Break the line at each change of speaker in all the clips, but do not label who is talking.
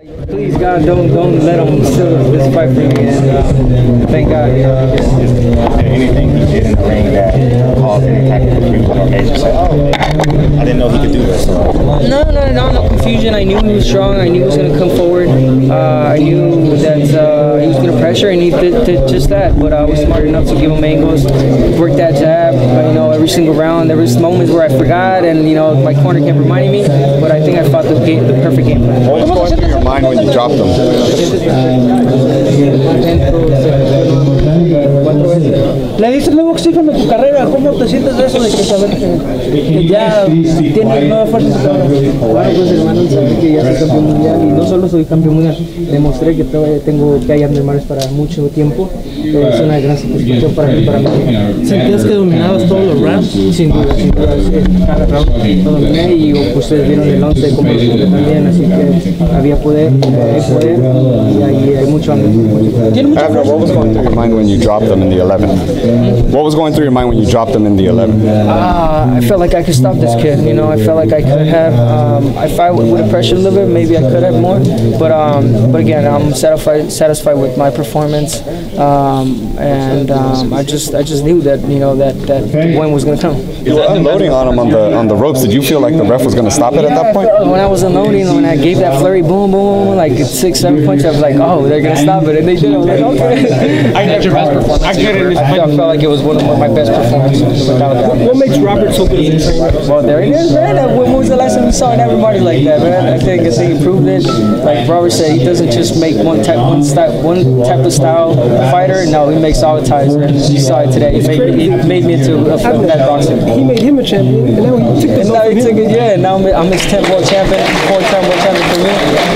Please God, don't don't let him steal this fight from me, and uh, thank God. You know,
anything he did in the ring that caused any type of confusion or made you say, oh, I didn't know he could do this.
No, no, no, no confusion. I knew he was strong. I knew he was going to come forward. Uh, I knew that uh, he was going to pressure, and he did, did, just that. But I was smart enough to give him angles, work that jab. You know, every single round. There was moments where I forgot, and you know, my corner kept reminding me. But I think I fought the, game, the perfect game plan.
What was going through your mind when you dropped him?
Te sientes de eso de que saber que, que ya tienes nueva fuerza
pues hermano, saber que ya soy campeón mundial y no solo soy campeón mundial, demostré que todavía tengo que para mucho tiempo. Eh, es una gran satisfacción para mí, para mí.
¿Sentías que dominabas todos los rounds?
Sin duda, sin duda, sí, cada round lo dominé y pues, ustedes vieron el 11 como lo también, así que había poder, hay poder y hay, hay mucho hambre.
Abner, what was going through your mind when you dropped them in the 11? What was going through your mind when you dropped them in the 11?
Uh, I felt like I could stop this kid. You know, I felt like I could have. Um, if I would have pressured a little bit, maybe I could have more. But um, but again, I'm satisfied satisfied with my performance, um, and um, I just I just knew that you know that that win was going to come.
You were unloading on him on the on the ropes. Did you feel like the ref was going to stop it at that point?
When I was unloading, when I gave that flurry, boom, boom, like six, seven punches, I was like, oh, they're going to stop it, and they did. I was like, okay.
I your best performance. I couldn't.
I felt like it was one of my best performances without a doubt.
What makes Robert so good as a trainer?
Well, there it is, man. When was the last time you saw everybody like that, man? I think I think he proved it. Like Robert said, he doesn't just make one type, one style, one type of style fighter. No, he makes all the types, and you saw it today. He made, he made me into a, a net boxing.
He made him a champion, and now he took
And now he took it, yeah. Now I'm, I'm his 10 world champion, four time world champion for me.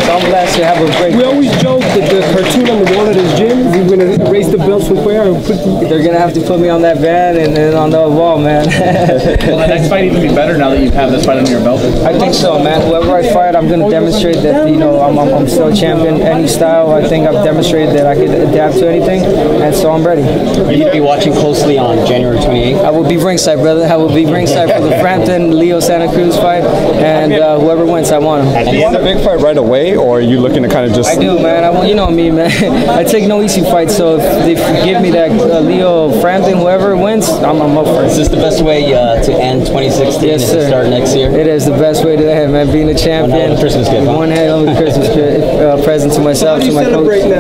So I'm blessed to have a great.
We always joke that the cartoon on the wall at his gym, we're going to raise the belts from where put the,
They're gonna have to put me on that van and, then on the wall, man.
Will the next fight even be better now that you've this fight under your belt?
I think so, man. Whoever I fight, I'm gonna demonstrate that you know I'm, I'm, I'm still a champion. Any style, I think I've demonstrated that I can adapt to anything, and so I'm ready.
You're going to be watching closely on January 28th.
I will be ringside, brother. I will be ringside for the Frampton Leo Santa Cruz fight, and uh, whoever wins, I want him.
Do you want a big fight right away, or are you looking to kind of just?
I do, man. I want, you know me, man. I take no easy fights, so if they give me that uh, Leo Frampton, whoever wins, I'm, I'm up for
Is
it.
this the best way uh, to end 2016
Yes,
and
sir.
start next year?
It is the best way to end, man. Being a champion.
hell of a Christmas gift.
One hell of a Christmas gift, uh, present to myself,
How do
to
you
my
celebrate
coach.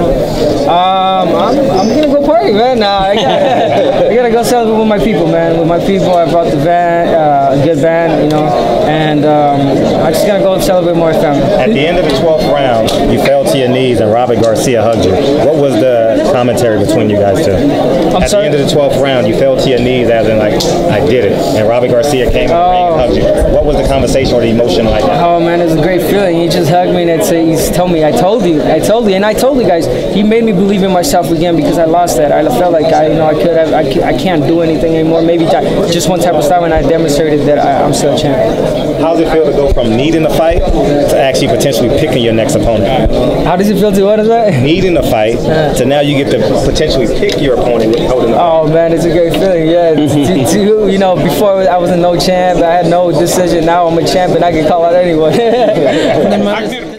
now?
Um, I'm, I'm gonna go party, man. Nah, I gotta, I gotta go celebrate with my people, man. With my people, I brought the van, uh, a good band, you know, and um, I'm just gonna go celebrate with my family.
At the end of the 12th round, you fell to your knees and Robert Garcia hugged you. What was the commentary between you guys two? At
sorry?
the end of the 12th round, you fell to your knees as in like, I did it. And Robert Garcia came ring and oh. hugged you. What was the conversation or the emotion like that?
Oh man, it was a great feeling. He just hugged me and said, he's told me, I told you, I told you, and I told you guys. He made me believe in myself again because I lost that. I felt like I, you know, I could have, I, I can't do anything anymore. Maybe just one type of style, and I demonstrated that I, I'm still a champion.
How does it feel to go from needing the fight to actually potentially picking your next opponent?
How does it feel to what is that?
Needing a fight to now you get to potentially pick your opponent with holding the
Oh man, it's a great feeling. Yeah, to, to, you know, before I was a no champ, I had no decision. Now I'm a champ, and I can call out anyone.